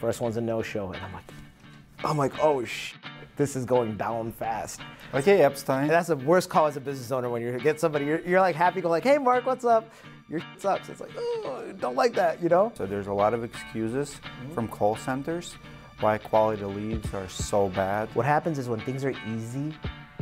First one's a no-show, and I'm like, I'm like, oh sh, this is going down fast. Okay, Epstein. And that's the worst call as a business owner when you get somebody, you're, you're like happy, go like, hey Mark, what's up? Your sucks. It's like, oh, don't like that, you know? So there's a lot of excuses mm-hmm. from call centers why quality leads are so bad. What happens is when things are easy,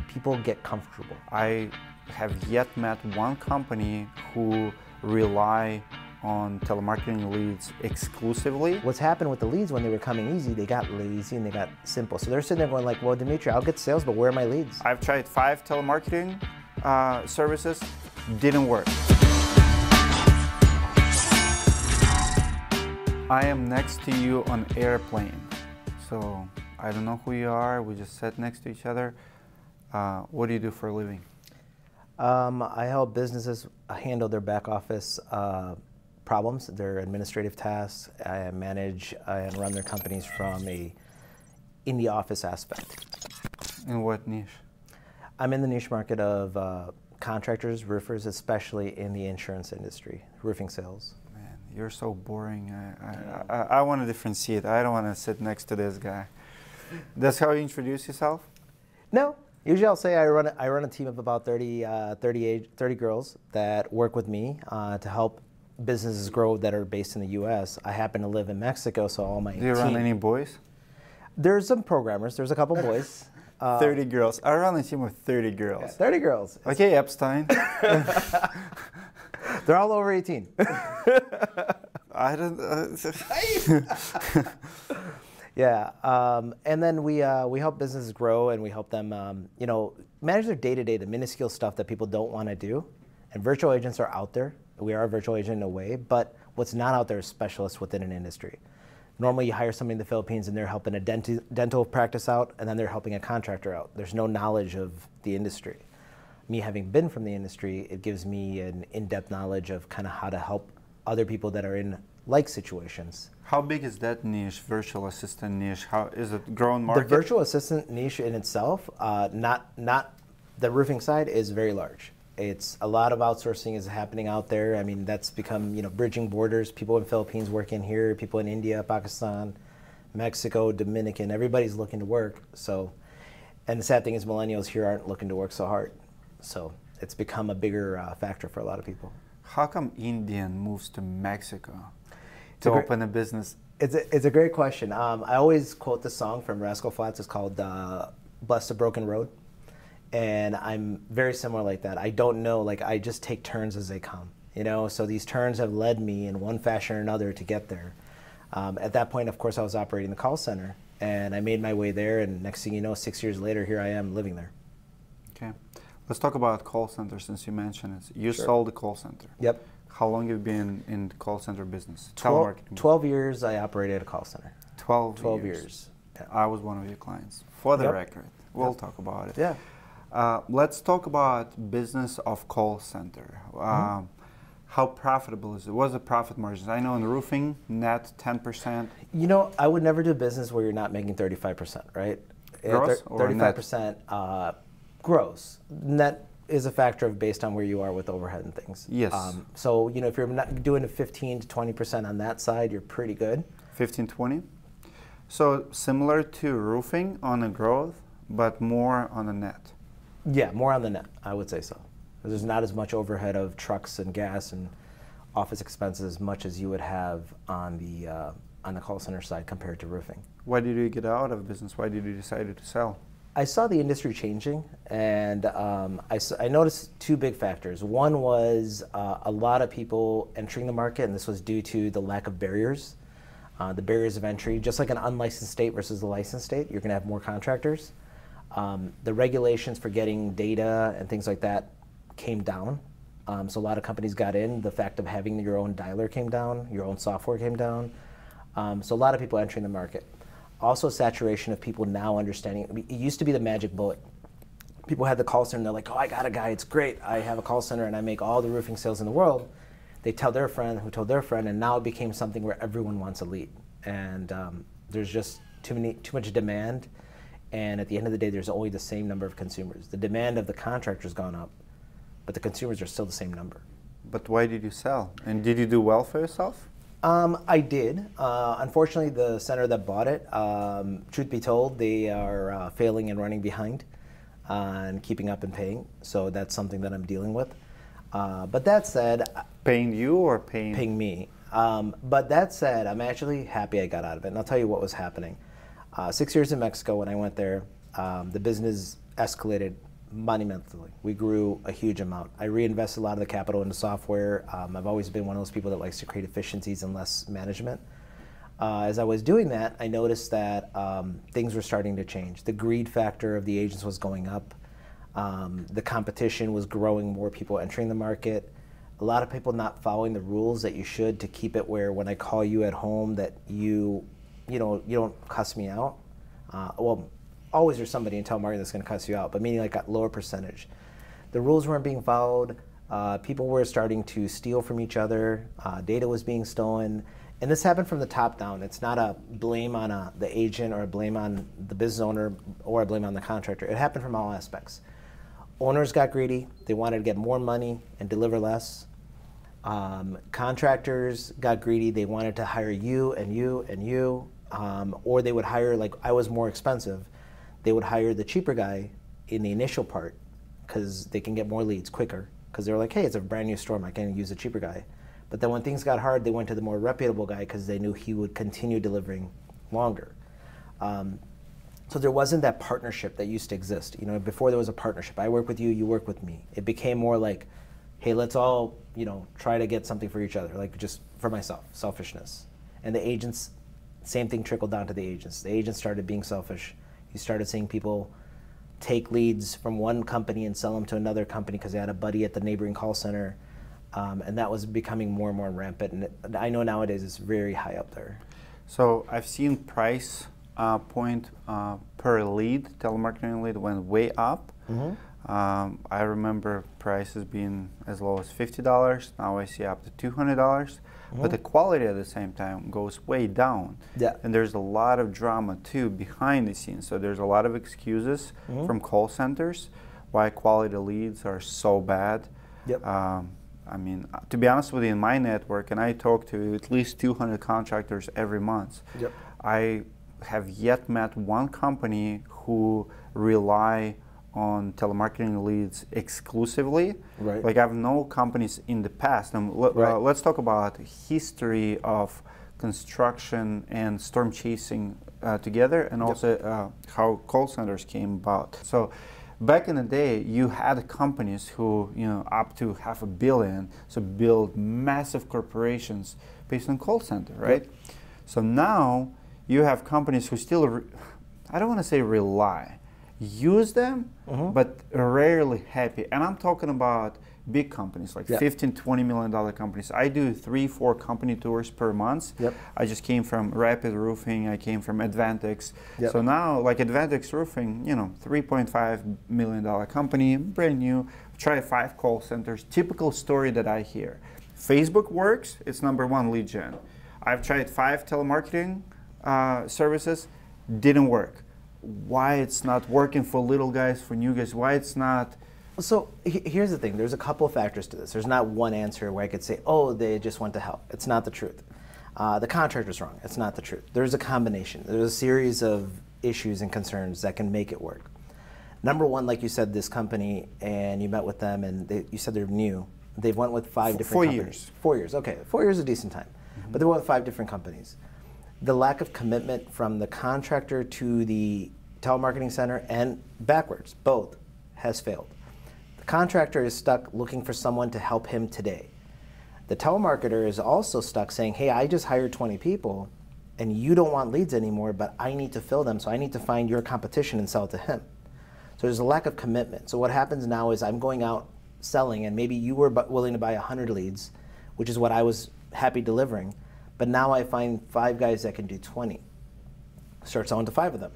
people get comfortable. I have yet met one company who rely on telemarketing leads exclusively. What's happened with the leads when they were coming easy, they got lazy and they got simple. So they're sitting there going like, well, Dimitri, I'll get sales, but where are my leads? I've tried five telemarketing uh, services, didn't work. I am next to you on airplane. So I don't know who you are. We just sat next to each other. Uh, what do you do for a living? Um, I help businesses handle their back office uh, problems, their administrative tasks. I manage and run their companies from a in the office aspect. In what niche? I'm in the niche market of uh, contractors, roofers, especially in the insurance industry, roofing sales. Man, you're so boring. I, I, I, I want a different seat. I don't want to sit next to this guy. That's how you introduce yourself? No. Usually I'll say I run, a, I run a team of about 30, uh, 30, age, 30 girls that work with me uh, to help businesses grow that are based in the U.S. I happen to live in Mexico, so all my Do you team, run any boys? There's some programmers. There's a couple boys. Uh, 30 girls. I run a team of 30 girls. 30 girls. Okay, Epstein. They're all over 18. I don't. Uh, yeah, um, and then we uh, we help businesses grow and we help them, um, you know, manage their day to day, the minuscule stuff that people don't want to do. And virtual agents are out there. We are a virtual agent in a way, but what's not out there is specialists within an industry. Normally, you hire somebody in the Philippines and they're helping a denti- dental practice out, and then they're helping a contractor out. There's no knowledge of the industry. Me having been from the industry, it gives me an in depth knowledge of kind of how to help other people that are in like situations. How big is that niche, virtual assistant niche? How is it growing market? The virtual assistant niche in itself, uh, not not the roofing side, is very large. It's a lot of outsourcing is happening out there. I mean, that's become you know bridging borders. People in Philippines working here, people in India, Pakistan, Mexico, Dominican. Everybody's looking to work. So, and the sad thing is, millennials here aren't looking to work so hard. So it's become a bigger uh, factor for a lot of people. How come Indian moves to Mexico to great, open a business? It's a, it's a great question. Um, I always quote the song from Rascal Flatts. It's called uh, "Bless the Broken Road." And I'm very similar like that. I don't know, like I just take turns as they come, you know. So these turns have led me in one fashion or another to get there. Um, at that point, of course, I was operating the call center, and I made my way there. And next thing you know, six years later, here I am living there. Okay, let's talk about call center since you mentioned it. You Sure. sold the call center. Yep. How long have you been in the call center business? 12, Telemarketing. 12 years I operated a call center. 12, 12 years. Yeah. I was one of your clients. For the Yep. record, we'll Yep. talk about it. Yeah. Uh, let's talk about business of call center. Mm-hmm. Um, how profitable is it? What's the profit margins? I know in roofing, net 10%. You know, I would never do business where you're not making 35%, right? Gross thir- or net? 35% uh, gross. Net is a factor of based on where you are with overhead and things. Um, Yes. so, you know, if you're not doing a 15 to 20% on that side, you're pretty good. 15, 20. So similar to roofing on a growth, but more on a net. Yeah, more on the net, I would say so. There's not as much overhead of trucks and gas and office expenses as much as you would have on the uh, on the call center side compared to roofing. Why did you get out of business? Why did you decide to sell? I saw the industry changing, and um, I, I noticed two big factors. One was uh, a lot of people entering the market, and this was due to the lack of barriers. Uh, the barriers of entry, just like an unlicensed state versus a licensed state, you're going to have more contractors. Um, the regulations for getting data and things like that came down. Um, so a lot of companies got in. The fact of having your own dialer came down, your own software came down. Um, so a lot of people entering the market. Also, saturation of people now understanding. It used to be the magic bullet. People had the call center. and They're like, "Oh, I got a guy. It's great. I have a call center and I make all the roofing sales in the world." They tell their friend, who told their friend, and now it became something where everyone wants a lead. And um, there's just too many, too much demand. And at the end of the day, there's only the same number of consumers. The demand of the contractor's gone up, but the consumers are still the same number. But why did you sell? And did you do well for yourself? Um, I did. Uh, unfortunately, the center that bought it, um, truth be told, they are uh, failing and running behind on keeping up and paying. So that's something that I'm dealing with. Uh, but that said, Paying you or paying? paying me. Um, but that said, I'm actually happy I got out of it. And I'll tell you what was happening. Uh, six years in Mexico, when I went there, um, the business escalated monumentally. We grew a huge amount. I reinvested a lot of the capital into software. Um, I've always been one of those people that likes to create efficiencies and less management. Uh, as I was doing that, I noticed that um, things were starting to change. The greed factor of the agents was going up. Um, the competition was growing, more people entering the market. A lot of people not following the rules that you should to keep it where when I call you at home that you, you know, you don't cuss me out. Uh, well, always there's somebody in telemarketing that's going to cuss you out, but meaning like a lower percentage. The rules weren't being followed. Uh, people were starting to steal from each other. Uh, data was being stolen. And this happened from the top down. It's not a blame on a, the agent or a blame on the business owner or a blame on the contractor. It happened from all aspects. Owners got greedy. They wanted to get more money and deliver less. Um, contractors got greedy. They wanted to hire you and you and you. Um, or they would hire, like, I was more expensive. They would hire the cheaper guy in the initial part because they can get more leads quicker. Because they're like, hey, it's a brand new storm. I can use a cheaper guy. But then when things got hard, they went to the more reputable guy because they knew he would continue delivering longer. Um, so there wasn't that partnership that used to exist. You know, before there was a partnership. I work with you, you work with me. It became more like, hey, let's all, you know, try to get something for each other, like just for myself, selfishness. And the agents, same thing trickled down to the agents. The agents started being selfish. You started seeing people take leads from one company and sell them to another company because they had a buddy at the neighboring call center. Um, and that was becoming more and more rampant. And it, I know nowadays it's very high up there. So I've seen price uh, point uh, per lead, telemarketing lead went way up. Mm-hmm. Um, I remember prices being as low as fifty dollars. Now I see up to two hundred dollars. Mm-hmm. But the quality at the same time goes way down. Yeah. And there's a lot of drama too behind the scenes. So there's a lot of excuses mm-hmm. from call centers why quality leads are so bad. Yep. Um, I mean, to be honest with you, in my network, and I talk to at least 200 contractors every month. Yep. I have yet met one company who rely on telemarketing leads exclusively. Right. Like I've no companies in the past. And l- right. uh, let's talk about history of construction and storm chasing uh, together, and yep. also uh, how call centers came about. So. Back in the day, you had companies who, you know, up to half a billion, so build massive corporations based on call center, right? Yep. So now you have companies who still, I don't want to say rely, use them, mm-hmm. but rarely happy. And I'm talking about big companies like yeah. 15 20 million dollar companies. I do three four company tours per month. Yep. i just came from rapid roofing. I came from advantix. Yep. so now like advantix roofing you know 3.5 million dollar company brand new. Try five call centers. Typical story that i hear. Facebook works. It's number one lead gen. I've tried five telemarketing uh, services. Didn't work why it's not working for little guys, for new guys, why it's not. So here's the thing there's a couple of factors to this. There's not one answer where I could say, oh, they just want to help. It's not the truth. Uh, the contractor's wrong. It's not the truth. There's a combination. There's a series of issues and concerns that can make it work. Number one, like you said, this company, and you met with them, and they, you said they're new. They've went with five different four companies. years. Four years. Okay, four years is a decent time, mm-hmm. but they went with five different companies. The lack of commitment from the contractor to the telemarketing center and backwards, both, has failed. The contractor is stuck looking for someone to help him today. The telemarketer is also stuck saying, hey, I just hired 20 people and you don't want leads anymore, but I need to fill them, so I need to find your competition and sell it to him. So there's a lack of commitment. So what happens now is I'm going out selling, and maybe you were willing to buy 100 leads, which is what I was happy delivering, but now I find five guys that can do 20. Start selling to five of them.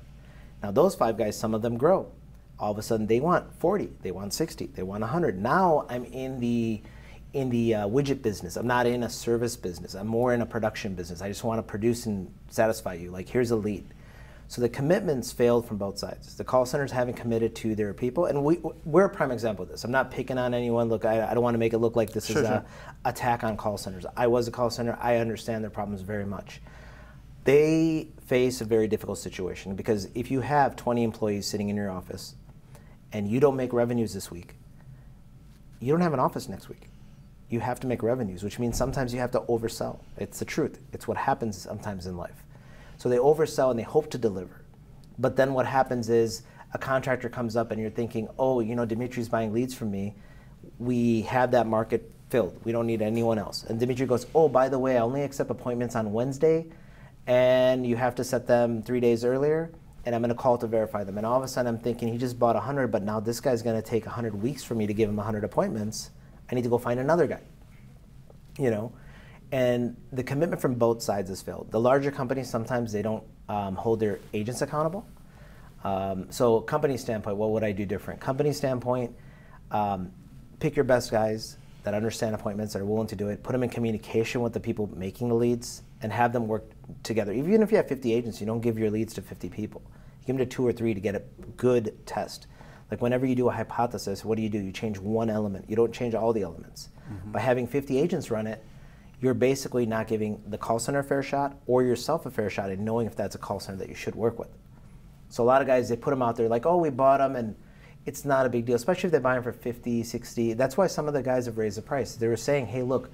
Now those five guys, some of them grow. All of a sudden they want 40, they want 60, they want 100. Now I'm in the in the uh, widget business. I'm not in a service business. I'm more in a production business. I just want to produce and satisfy you. Like here's a lead. So the commitments failed from both sides. The call centers haven't committed to their people, and we we're a prime example of this. I'm not picking on anyone. Look, I, I don't want to make it look like this Sure, is sure. a attack on call centers. I was a call center. I understand their problems very much. They face a very difficult situation because if you have 20 employees sitting in your office, and you don't make revenues this week, you don't have an office next week. You have to make revenues, which means sometimes you have to oversell. It's the truth. It's what happens sometimes in life. So they oversell and they hope to deliver. But then what happens is a contractor comes up and you're thinking, oh, you know, Dimitri's buying leads from me. We have that market filled. We don't need anyone else. And Dimitri goes, oh, by the way, I only accept appointments on Wednesday and you have to set them three days earlier and I'm going to call to verify them. And all of a sudden, I'm thinking he just bought 100, but now this guy's going to take 100 weeks for me to give him 100 appointments. I need to go find another guy. You know, and the commitment from both sides has failed. The larger companies sometimes they don't um, hold their agents accountable. Um, so, company standpoint, what would I do different? Company standpoint, um, pick your best guys that understand appointments, that are willing to do it. Put them in communication with the people making the leads, and have them work together. Even if you have 50 agents, you don't give your leads to 50 people. You give them to two or three to get a good test. Like whenever you do a hypothesis, what do you do? You change one element. You don't change all the elements. Mm-hmm. By having 50 agents run it, you're basically not giving the call center a fair shot or yourself a fair shot in knowing if that's a call center that you should work with. So a lot of guys, they put them out there like, oh, we bought them, and it's not a big deal, especially if they're buying for 50, 60. That's why some of the guys have raised the price. They were saying, hey, look,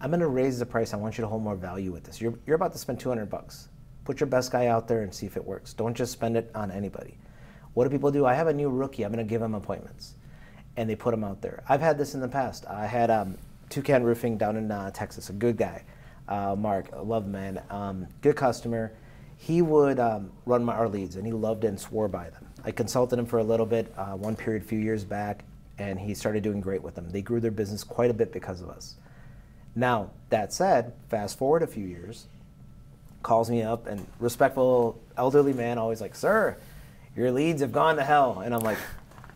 I'm going to raise the price. I want you to hold more value with this. You're, you're about to spend 200 bucks. Put your best guy out there and see if it works. Don't just spend it on anybody. What do people do? I have a new rookie. I'm going to give him appointments. And they put him out there. I've had this in the past. I had um, Toucan Roofing down in uh, Texas, a good guy. Uh, Mark, love man. Um, good customer. He would um, run my, our leads, and he loved and swore by them. I consulted him for a little bit, uh, one period a few years back, and he started doing great with them. They grew their business quite a bit because of us. Now, that said, fast forward a few years, calls me up, and respectful elderly man always like, Sir, your leads have gone to hell. And I'm like,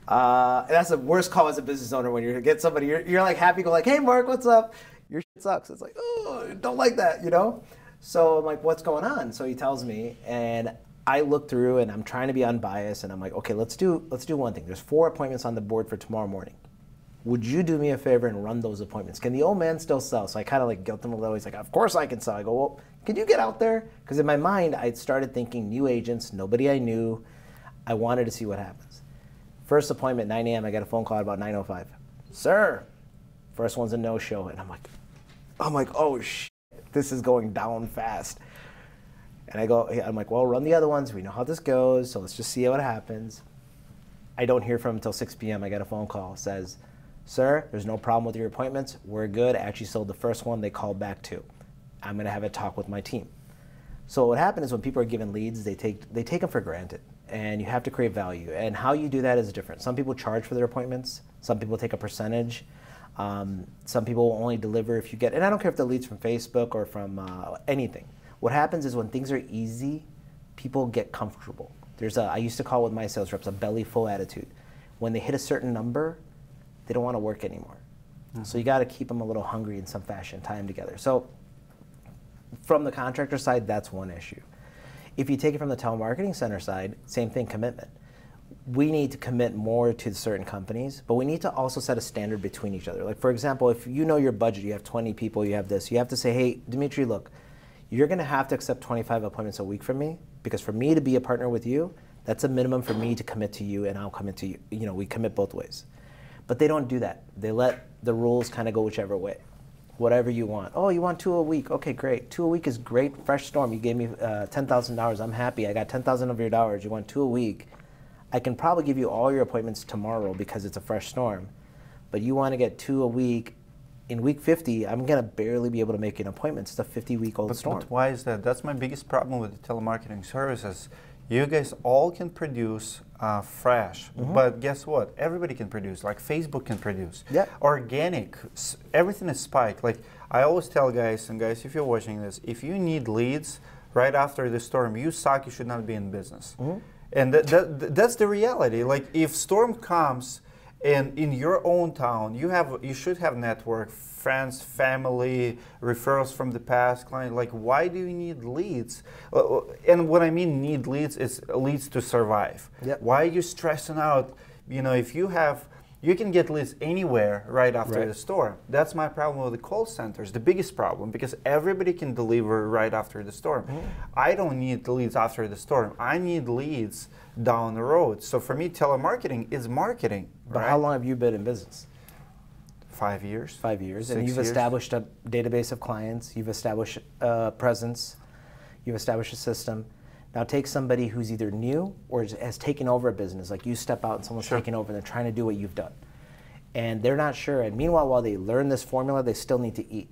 uh, that's the worst call as a business owner when you get somebody, you're, you're like happy, go like, Hey, Mark, what's up? Your shit sucks. It's like, Oh, don't like that, you know? So I'm like, What's going on? So he tells me, and I look through and I'm trying to be unbiased, and I'm like, Okay, let's do, let's do one thing. There's four appointments on the board for tomorrow morning would you do me a favor and run those appointments? Can the old man still sell? So I kind of like guilt him a little. He's like, of course I can sell. I go, well, can you get out there? Because in my mind, I started thinking new agents, nobody I knew. I wanted to see what happens. First appointment, 9 a.m. I got a phone call at about 9:05. Sir, first one's a no-show, and I'm like, I'm like, oh shit, this is going down fast. And I go, I'm like, well, run the other ones. We know how this goes, so let's just see what happens. I don't hear from him until 6 p.m. I get a phone call. Says, Sir, there's no problem with your appointments. We're good. I actually sold the first one. They called back too. I'm going to have a talk with my team. So what happens is when people are given leads, they take they take them for granted, and you have to create value. And how you do that is different. Some people charge for their appointments. Some people take a percentage. Um, some people will only deliver if you get. And I don't care if the leads from Facebook or from uh, anything. What happens is when things are easy, people get comfortable. There's a I used to call with my sales reps a belly full attitude. When they hit a certain number, they don't want to work anymore. So you got to keep them a little hungry in some fashion, tie them together. So from the contractor side, that's one issue. If you take it from the telemarketing center side, same thing, commitment. We need to commit more to certain companies, but we need to also set a standard between each other. Like for example, if you know your budget, you have 20 people, you have this, you have to say, hey, Dimitri, look, you're going to have to accept 25 appointments a week from me because for me to be a partner with you, that's a minimum for me to commit to you and I'll commit to you. You know, we commit both ways. But they don't do that. They let the rules kind of go whichever way. Whatever you want. Oh, you want two a week? Okay, great. Two a week is great. Fresh storm. You gave me uh, ten thousand dollars. I'm happy. I got ten thousand of your dollars. You want two a week? I can probably give you all your appointments tomorrow because it's a fresh storm. But you want to get two a week. In week 50, I'm gonna barely be able to make an appointment. It's a 50 week old But, storm. but why is that? That's my biggest problem with the telemarketing services. You guys all can produce uh, fresh, Mm-hmm. but guess what? Everybody can produce. Like Facebook can produce. Yeah. Organic. Everything is spiked. Like I always tell guys, and guys, if you're watching this, if you need leads right after the storm, you suck. You should not be in business. Mm-hmm. And that, that, that's the reality. Like if storm comes And in your own town, you have you should have network, friends, family, referrals from the past client. Like, why do you need leads? Uh, uh, and what I mean need leads is leads to survive. Yep. Why are you stressing out? You know, if you have you can get leads anywhere right after Right. the storm. That's my problem with the call centers, the biggest problem, because everybody can deliver right after the storm. Mm-hmm. I don't need leads after the storm. I need leads down the road. So for me, telemarketing is marketing. But right? how long have you been in business? Five years. Five years. and you've years. established a database of clients, you've established a presence, you've established a system. Now take somebody who's either new or has taken over a business, like you step out and someone's Sure. taking over and they're trying to do what you've done. And they're not sure. And meanwhile, while they learn this formula, they still need to eat.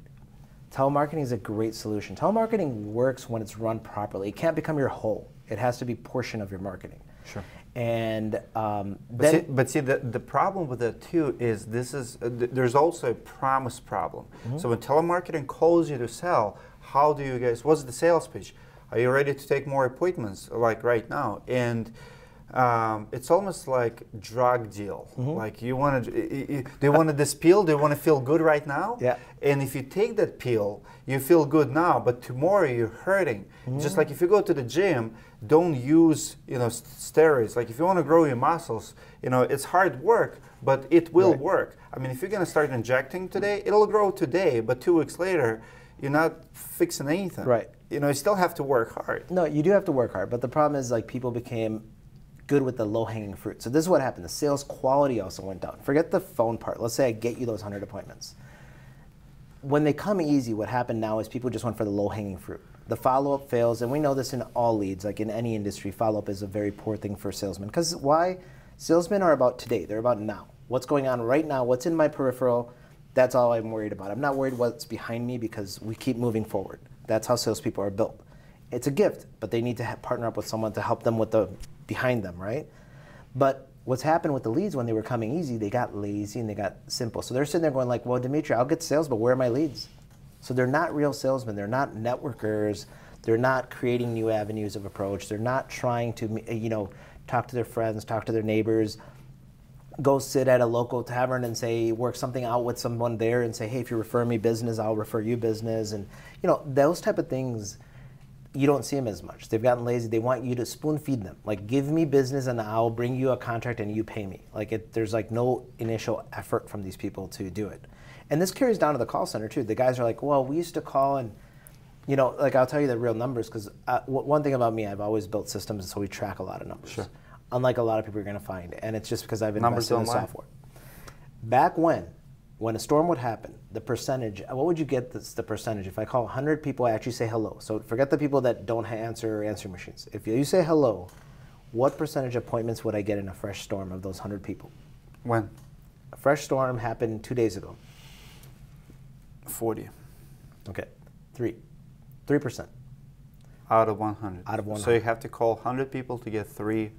Telemarketing is a great solution. Telemarketing works when it's run properly. It can't become your whole. It has to be portion of your marketing. Sure. And um, But see, but see the, the problem with that too is this is uh, th- there's also a promise problem. Mm-hmm. So when telemarketing calls you to sell, how do you guys? What's the sales pitch? Are you ready to take more appointments like right now? And um, it's almost like drug deal. Mm-hmm. Like you want to, they want this pill. They want to feel good right now. Yeah. And if you take that pill, you feel good now, but tomorrow you're hurting. Mm-hmm. Just like if you go to the gym, don't use you know steroids. Like if you want to grow your muscles, you know it's hard work, but it will Right. work. I mean, if you're gonna start injecting today, it'll grow today, but two weeks later, you're not fixing anything. Right. You know, you still have to work hard. No, you do have to work hard, but the problem is like people became good with the low-hanging fruit. So this is what happened. The sales quality also went down. Forget the phone part. Let's say I get you those 100 appointments. When they come easy, what happened now is people just went for the low-hanging fruit. The follow-up fails, and we know this in all leads, like in any industry, follow-up is a very poor thing for salesmen. Because why? Salesmen are about today. They're about now. What's going on right now? What's in my peripheral? That's all I'm worried about. I'm not worried what's behind me because we keep moving forward. That's how salespeople are built. It's a gift, but they need to partner up with someone to help them with the behind them, right? But what's happened with the leads when they were coming easy, they got lazy and they got simple. So they're sitting there going like, "Well, Dimitri, I'll get sales, but where are my leads?" So they're not real salesmen. They're not networkers. They're not creating new avenues of approach. They're not trying to, you know, talk to their friends, talk to their neighbors, go sit at a local tavern and say work something out with someone there and say hey if you refer me business i'll refer you business. And you know those type of things you don't see them as much. They've gotten lazy. They want you to spoon feed them. Like give me business and i'll bring you a contract and you pay me. Like it, there's like no initial effort from these people to do it. And this carries down to the call center too. The guys are like well we used to call and you know like i'll tell you the real numbers because uh, one thing about me i've always built systems so we track a lot of numbers. Sure. Unlike a lot of people you're going to find and it's just because i've Numbers invested in don't software. Back when when a storm would happen the percentage uh, what would you get this, the percentage? If i call 100 people i actually say hello. So forget the people that don't answer answering machines. If you say hello what percentage of appointments would i get in a fresh storm of those 100 people? When? a fresh storm happened two days ago. 40 okay. Three. Three percent. Out of 100. Out of 100. So you have to call 100 people to get three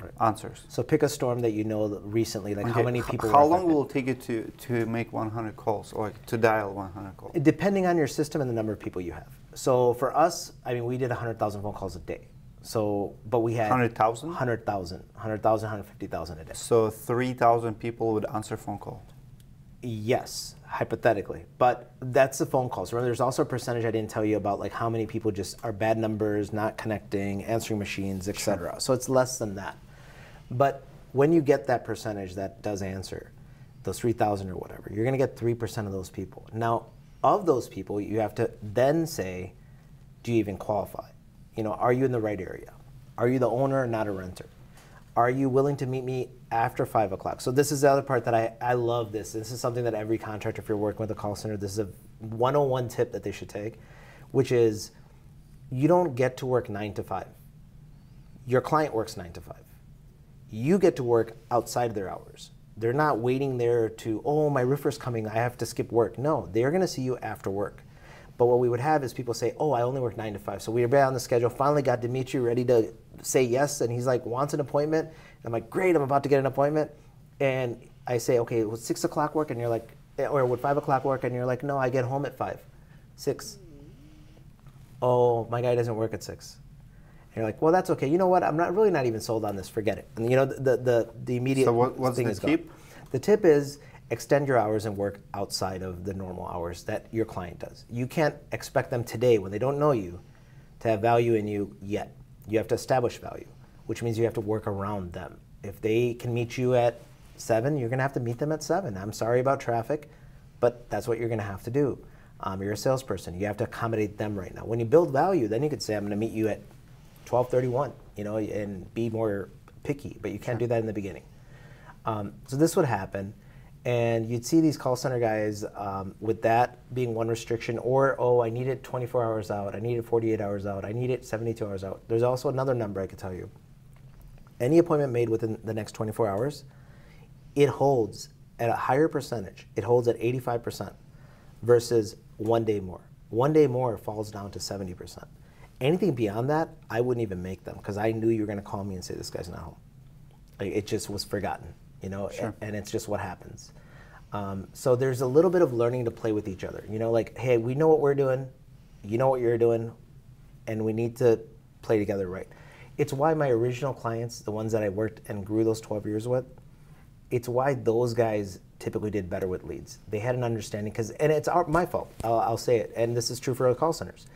Right. answers. so pick a storm that you know recently like how Okay, many h- people How were long affected. will it take you to, to make 100 calls, or to dial 100 calls? depending on your system and the number of people you have. So for us, I mean, we did 100,000 phone calls a day. So, but we had 100,000? 100,000, 100,000, 150,000 a day. So 3,000 people would answer phone call. Yes, hypothetically. But that's the phone calls. Remember, there's also a percentage I didn't tell you about, like how many people just are bad numbers, not connecting, answering machines, etc. So it's less than that. But when you get that percentage that does answer, those 3,000 or whatever, you're going to get 3% of those people. Now, of those people, you have to then say, do you even qualify? You know, are you in the right area? Are you the owner, or not a renter? Are you willing to meet me after five o'clock? So this is the other part that I, I love this. This is something that every contractor, if you're working with a call center, this is a 101 tip that they should take, which is you don't get to work nine to five. Your client works nine to five. You get to work outside of their hours. They're not waiting there to, oh, my roofer's coming, I have to skip work. No, they're gonna see you after work. But what we would have is people say, oh, I only work nine to five. So we were back on the schedule, finally got Dimitri ready to say yes, and he's like, wants an appointment. And I'm like, great, I'm about to get an appointment. And I say, okay, would six o'clock work? And you're like, eh, or would five o'clock work? And you're like, no, I get home at five. Six. Mm-hmm. Oh, my guy doesn't work at six. You're like, well, that's okay. You know what? I'm not really not even sold on this. Forget it. And you know, the the the immediate So what- what's thing the is gone. tip? The tip is extend your hours and work outside of the normal hours that your client does. You can't expect them today, when they don't know you, to have value in you yet. You have to establish value, which means you have to work around them. If they can meet you at seven, you're going to have to meet them at seven. I'm sorry about traffic, but that's what you're going to have to do. Um, you're a salesperson. You have to accommodate them right now. When you build value, then you could say, "I'm going to meet you at 12:31," you know, and be more picky. But you can't do that in the beginning. Um, so this would happen, and you'd see these call center guys um, with that being one restriction, or oh, I need it 24 hours out, I need it 48 hours out, I need it 72 hours out. There's also another number I could tell you. Any appointment made within the next 24 hours, it holds at a higher percentage. It holds at 85% versus one day more. One day more falls down to 70%. Anything beyond that, I wouldn't even make them because I knew you were going to call me and say this guy's not home. Like, it just was forgotten, you know, Sure. and it's just what happens. Um, so there's a little bit of learning to play with each other. You know, like, hey, we know what we're doing, you know what you're doing, and we need to play together right. It's why my original clients, the ones that I worked and grew those 12 years with, it's why those guys typically did better with leads. They had an understanding because, and it's our, my fault. I'll, I'll say it, and this is true for our call centers.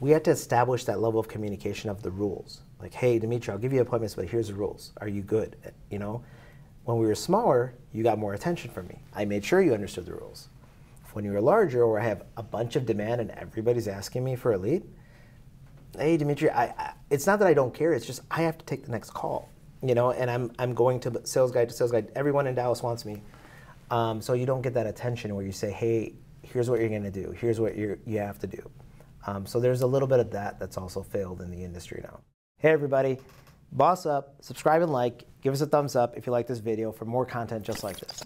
We had to establish that level of communication of the rules. Like, hey, Dimitri, I'll give you appointments, but here's the rules. Are you good? You know, when we were smaller, you got more attention from me. I made sure you understood the rules. When you were larger, or I have a bunch of demand and everybody's asking me for a lead, hey Dimitri, I, I, it's not that I don't care. It's just I have to take the next call, you know. And I'm I'm going to sales guy to sales guy. Everyone in Dallas wants me, um, so you don't get that attention where you say, hey, here's what you're going to do. Here's what you you have to do. Um, so there's a little bit of that that's also failed in the industry now. Hey everybody, boss up, subscribe and like, give us a thumbs up if you like this video for more content just like this.